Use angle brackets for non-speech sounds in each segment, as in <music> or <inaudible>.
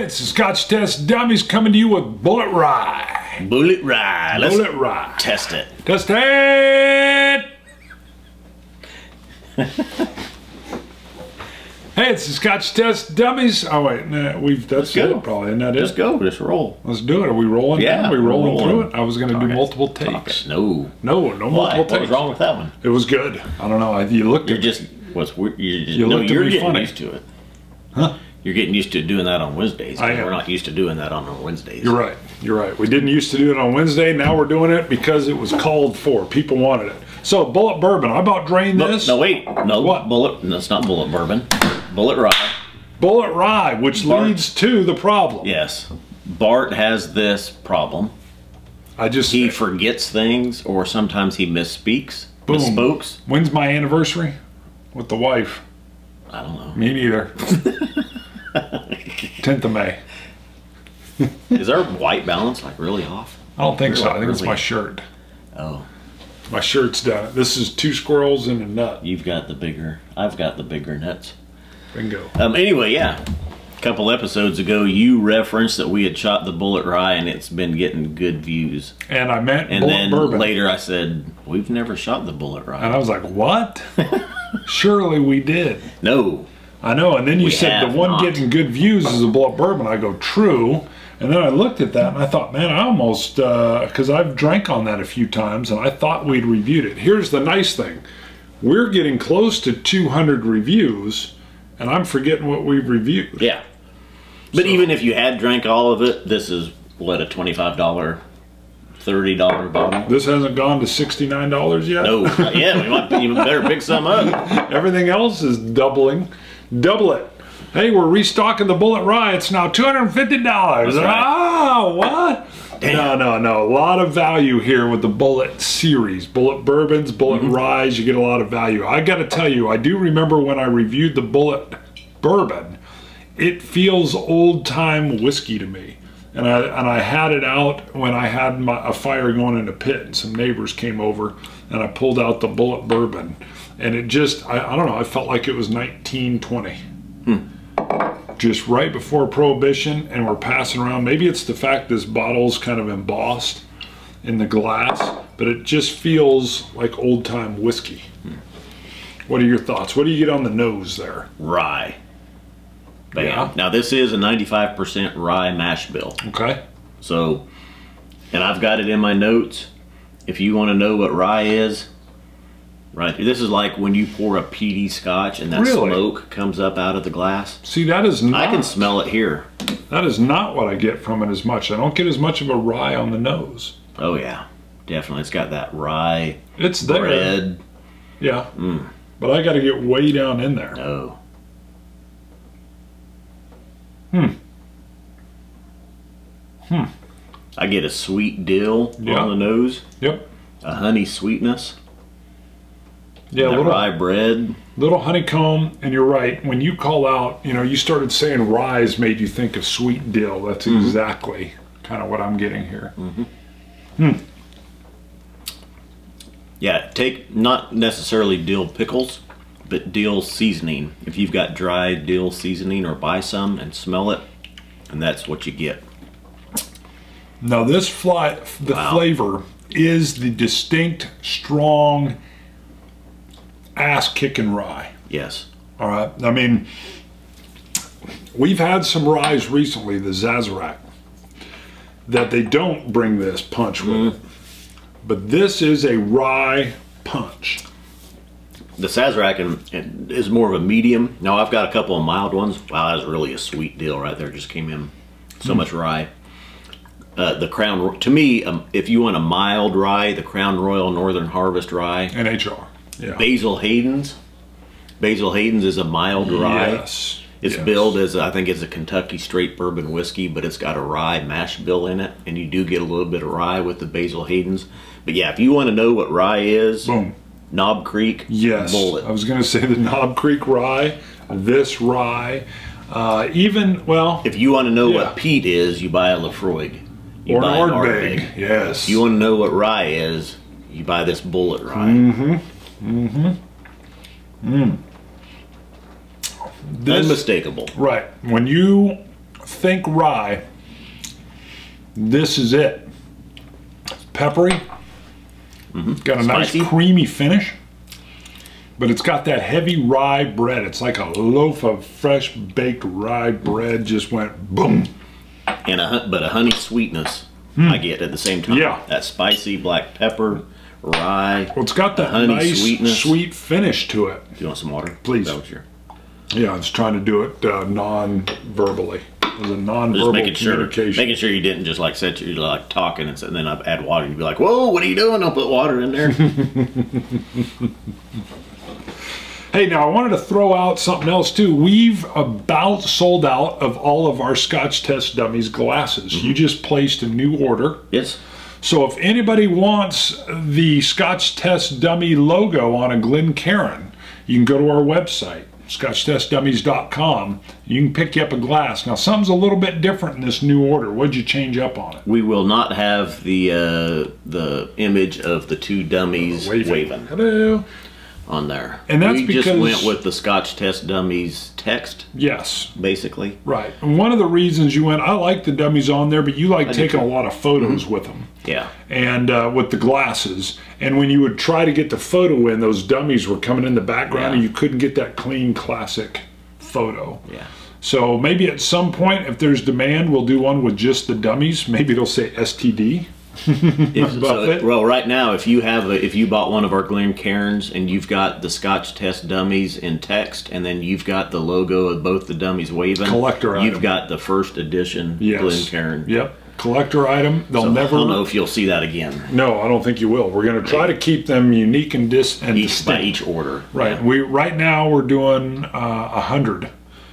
It's the Scotch Test Dummies coming to you with Bulleit Rye. Bulleit rye. Let's Bulleit Rye. test it. Test it! <laughs> hey, it's the Scotch Test Dummies. Oh, wait, nah, we've, that's Let's go. probably, isn't that Just it? go. Just roll. Let's do it. Are we rolling? Yeah? Are we we're rolling, through it? I was going to do multiple takes. No. No, no Why? multiple What takes. was wrong with that one? It was good. I don't know. I- You looked You're at just what's weird. You, just, You no, looked at you're me getting funny. used to it. Huh? You're getting used to doing that on Wednesdays. I am. We're not used to doing that on Wednesdays. You're right. You're right. We didn't used to do it on Wednesday. Now we're doing it because it was called for. People wanted it. So, Bulleit Bourbon. I about drained this. no, wait. No, What? Bulleit. No, it's not Bulleit bourbon. Bulleit rye. Bulleit Rye, which Bart. leads to the problem. Yes. Bart has this problem. I just. He forgets things, or sometimes he misspeaks. Boom. Misspokes. When's my anniversary? With the wife. I don't know. Me neither. <laughs> 10th of May. Is our white balance like really off? I don't think so. I think it's my shirt. Oh, My shirt's done. It. This is two squirrels and a nut. you've got the bigger. I've got the bigger nuts. Bingo. Um. Anyway, yeah. A couple episodes ago, you referenced that we had shot the Bulleit rye, and it's been getting good views. And I meant And then Bourbon. later, I said we've never shot the Bulleit rye. And. I was like, what? <laughs> Surely we did. No. I know. And then you We said the one not. getting good views is a Bulleit Bourbon. I go, true. And then I looked at that and I thought, man, I almost, uh, because I've drank on that a few times and I thought we'd reviewed it. Here's the nice thing we're getting close to 200 reviews and I'm forgetting what we've reviewed. Yeah. But even if you had drank all of it, this is what a twenty-five dollar, thirty dollar bottle. This hasn't gone to $69 yet. No, yeah. We might even better pick some up. <laughs> Everything else is doubling. Double it. Hey, we're restocking the Bulleit Rye. It's now $250. right. Ah, what? No, no, no. A lot of value here with the Bulleit series. Bulleit bourbons, Bulleit Mm-hmm. Ryes, you get a lot of value. I got to tell you, I do remember when I reviewed the Bulleit bourbon, it feels old time whiskey to me. And I, and I had it out when I had my, a fire going in a pit and some neighbors came over and I pulled out the Bulleit bourbon. And it just, I, I don't know, I felt like it was 1920 hmm. just right before prohibition and we're passing around maybe it's the fact this bottle's kind of embossed in the glass but it just feels like old time whiskey hmm. what are your thoughts what do you get on the nose there Rye. Bam. Yeah. Now this is a ninety-five percent rye mash bill. okay So, and I've got it in my notes. If you want to know what rye is, right. This is like when you pour a peaty scotch and that Really? smoke comes up out of the glass. see that is not I can smell it here. that is not what i get from it as much i don't get as much of a rye on the nose Oh yeah, definitely. It's got that rye it's there bread. yeah Mm. but i got to get way down in there No. Hmm. Hmm. I get a sweet dill on the nose, yep a honey sweetness, yeah that little rye bread. little honeycomb and you're right when you call out you know you started saying rise made you think of sweet dill that's mm-hmm. exactly kind of what i'm getting here mm-hmm. hmm. Yeah, take not necessarily dill pickles, but dill seasoning. If you've got dry dill seasoning or buy some and smell it, and that's what you get. now this fly the Wow. flavor is the distinct strong ass kicking rye Yes. all right i mean we've had some ryes recently the zazarak that they don't bring this punch with it but this is a rye punch The Sazerac is more of a medium. Now I've got a couple of mild ones. Wow, that's really a sweet deal right there. Just came in so much rye. Uh, the Crown, to me, um, if you want a mild rye, the Crown Royal Northern Harvest rye. nhr yeah Basil Hayden's. Basil Hayden's is a mild rye. Yes. It's yes. billed as I think it's a Kentucky straight bourbon whiskey, but it's got a rye mash bill in it, and you do get a little bit of rye with the Basil Hayden's. But yeah, if you want to know what rye is, Boom. Knob Creek, Yes. Bulleit. I was going to say the Knob Creek rye, this rye, uh, even, well, If you want to know Yeah. what peat is, you buy a Laphroaig. You or an buy an Ardbeg. Yes. If you want to know what rye is, you buy this Bulleit rye. Mm-hmm. Mm. this, Unmistakable. right. When you think rye, this is it. It's peppery. It's got a Spicy. nice creamy finish. But it's got that heavy rye bread. It's like a loaf of fresh baked rye bread just went boom. and a but a honey sweetness I get at the same time. Hmm. Yeah. that spicy black pepper, rye. Well, it's got that honey nice sweetness. sweet finish to it. Do you want some water? Please. That was your- Yeah, I was trying to do it uh, non-verbally. It was a non-verbal Just making sure, making sure you didn't just like set you like talking and, then I add water. You'd be like, "Whoa, what are you doing? Don't put water in there." <laughs> Hey, now I wanted to throw out something else too. We've about sold out of all of our Scotch Test Dummies glasses. Mm-hmm. You just placed a new order. yes. So if anybody wants the Scotch Test Dummy logo on a Glencairn, you can go to our website, scotchtestdummies.com. You can pick you up a glass. Now, something's a little bit different in this new order. What'd you change up on it? We will not have the uh, the image of the two dummies waving, Hello. On there. And that's we just went with the Scotch Test Dummies text, Yes, basically. right. And one of the reasons you went, I like the dummies on there, but you like do taking a lot of photos with them. Yeah. and uh, with the glasses. And when you would try to get the photo in, those dummies were coming in the background, Yeah. and you couldn't get that clean classic photo. Yeah. So maybe at some point, if there's demand, we'll do one with just the dummies. Maybe it'll say STD. <laughs> If, so, well, right now, if you have a, if you bought one of our Glencairns and you've got the Scotch Test dummies in text, and then you've got the logo of both the dummies waving, Collector item. You've got the first edition Yes. Glencairn. Yep. Collector item. They'll So never. I don't know if you'll see that again. No, I don't think you will. We're going to try to keep them unique and dis and Each by distinct. each order. Right. Yeah. We right now we're doing uh, a hundred,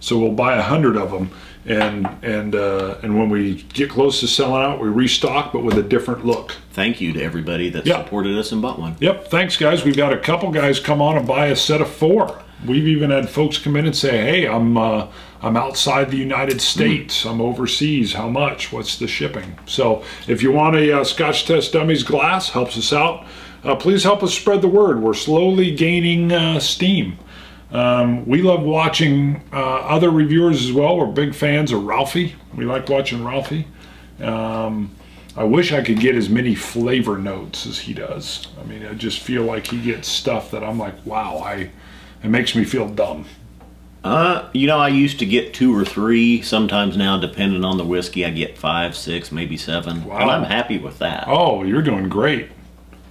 so we'll buy a hundred of them, and and uh, and when we get close to selling out, we restock, but with a different look. Thank you to everybody that Yeah. supported us and bought one. Yep. Thanks, guys. We've got a couple guys come on and buy a set of four. We've even had folks come in and say, "Hey, I'm uh, I'm outside the United States. I'm overseas. How much? What's the shipping?" So, if you want a uh, Scotch Test Dummies glass, helps us out. Uh, please help us spread the word. We're slowly gaining uh, steam. Um, we love watching uh, other reviewers as well. We're big fans of Ralphie. We like watching Ralphie. Um, I wish I could get as many flavor notes as he does. I mean, I just feel like he gets stuff that I'm like, wow, I. It makes me feel dumb. Uh, you know, I used to get two or three. Sometimes now, depending on the whiskey, I get five, six, maybe seven, Wow. and I'm happy with that. Oh, you're doing great.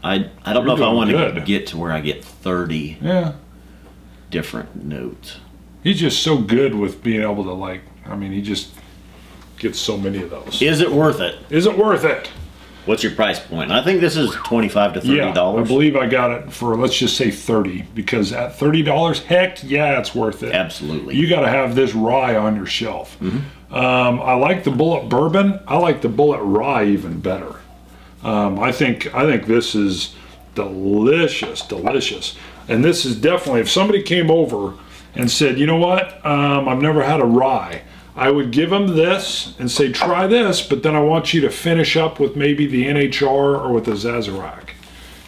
I I don't know if I want to get to where I get thirty Yeah, different notes. he's just so good with being able to like. I mean, he just gets so many of those. Is it worth it? Is it worth it? What's your price point? I think this is twenty-five to thirty Yeah, I dollars. believe I got it for let's just say thirty because at thirty dollars, heck yeah, it's worth it. Absolutely. You got to have this rye on your shelf. Um, I like the Bulleit Bourbon. I like the Bulleit Rye even better. Um, I think I think this is delicious, delicious. And this is definitely if somebody came over and said, you know what, um, I've never had a rye. I would give them this and say, try this, but then I want you to finish up with maybe the NHR or with the Zazarak.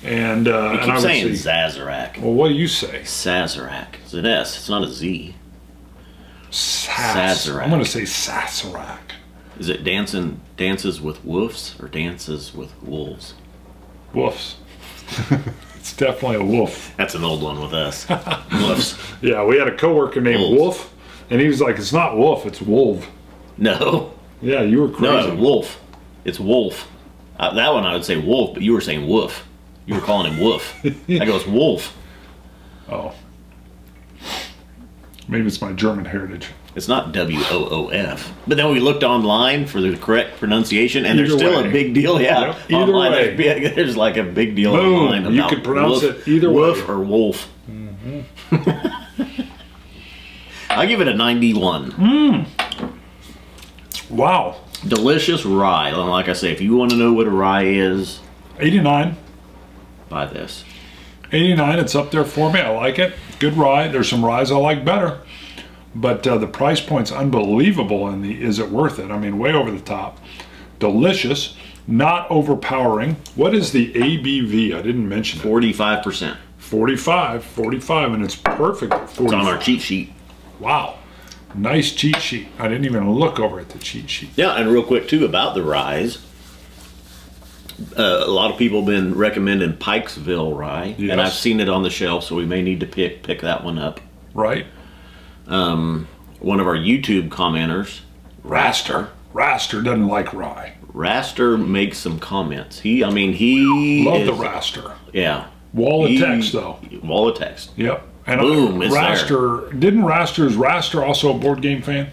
And, uh, you and I keep would saying say, Zazarak. well, what do you say? Sazerac. It's an S. It's not a Z. Sass. Sazerac. I'm going to say Sazerac. Is it dancing dances with wolves or dances with wolves? Woofs. <laughs> it's definitely a wolf. That's an old one with us. <laughs> Wolves. Yeah, we had a coworker named Wolf. Wolf, and he was like, "It's not wolf, it's wolf." No. Yeah, you were crazy. No, wolf. It's wolf. Uh, that one I would say wolf, but you were saying woof. You were calling him woof. <laughs> I goes wolf. Oh, maybe it's my German heritage. It's not W O O F. But then we looked online for the correct pronunciation, and there's still way. a big deal. Yeah, Yep, either online way. There's, there's like a big deal Boom. online You about could pronounce it either woof or wolf. <laughs> I give it a 91. Hmm. Wow, Delicious rye. Like I say, if you want to know what a rye is, 89. buy this. 89, it's up there for me. I like it. Good rye. There's some ryes I like better. But uh, the price point's unbelievable and the is it worth it? I mean, way over the top. Delicious, not overpowering. What is the ABV? I didn't mention it. 45%. 45, 45, and it's perfect It's on our cheat sheet. Wow. Nice cheat sheet. I didn't even look over at the cheat sheet. Yeah, and real quick too about the ryes. Uh, a lot of people have been recommending Pikesville rye, Yes. and I've seen it on the shelf, so we may need to pick pick that one up. Right? One of our YouTube commenters, Raster. Raster doesn't like rye. Raster, makes some comments. He, I mean, he Love is, the Raster. Yeah, Wall of He- text though. Wall of text. Yep. And Boom, uh, it's there. Raster didn't Raster is Raster also a board game fan?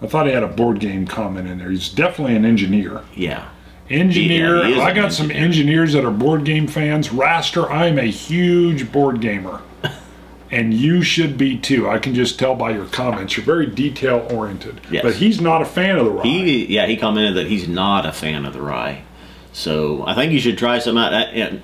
I thought he had a board game comment in there. He's definitely an engineer. Yeah, Engineer. Yeah, I got some engineers that are board game fans. Raster, I'm a huge board gamer. And you should be too. I can just tell by your comments. You're very detail oriented. Yes. But he's not a fan of the rye. he, yeah, he commented that he's not a fan of the rye. So I think you should try some out.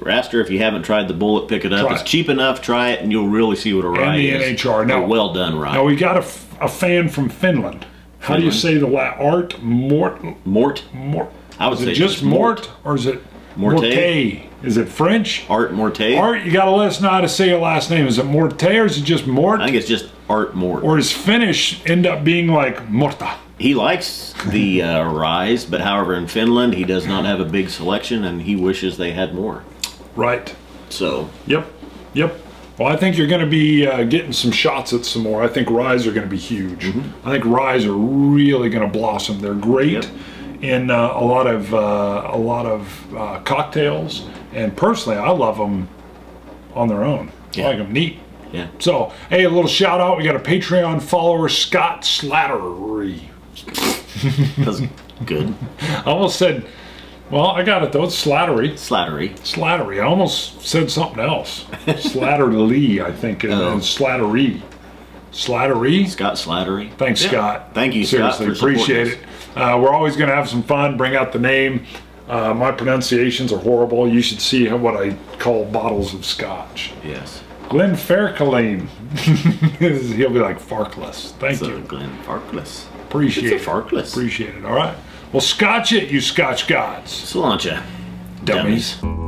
Raster, if you haven't tried the Bulleit, pick it up. Try it's it. cheap enough. Try it, and you'll really see what a rye the is. NHR. Now- A well done rye. now we got a, f- a fan from Finland. How do you say the la- art Mort Mort, Mort? I would is say it just just Mort, or is it Morte. Is it French? Art Morte. Art, you got to let us know how to say your last name. Is it Morte or is it just Mort? I think it's just Art Mort. Or does Finnish end up being like Morta? He likes the uh, ryes, but however, in Finland, he does not have a big selection, and he wishes they had more. Right. So Yep. Yep. Well, I think you're going to be uh, getting some shots at some more. I think Ryes are going to be huge. I think Ryes are really going to blossom. They're great Yep. In uh, a lot of uh, a lot of uh, cocktails, and personally, I love them on their own. Yeah. I like them neat. yeah, So, hey, a little shout out. We got a Patreon follower, Scott Slattery. <laughs> that's good. <laughs> I almost said, well, I got it though. It's Slattery. Slattery. Slattery. I almost said something else. Slatterly, I think. and Oh. and Slattery. Slattery? Scott Slattery. Thanks, Yeah. Scott. Thank you, Scott, Seriously, for supporting appreciate it. Uh, we're always going to have some fun, bring out the name. Uh, my pronunciations are horrible. You should see what I call bottles of scotch. Yes. Glenn Fairclane. <laughs> He'll be like Farkless. Thank So you. Glenn Farkless. Appreciate it. Farkless. Appreciate it. All right. Well, scotch it, you scotch gods. Sláinte. Dummies. Dummies.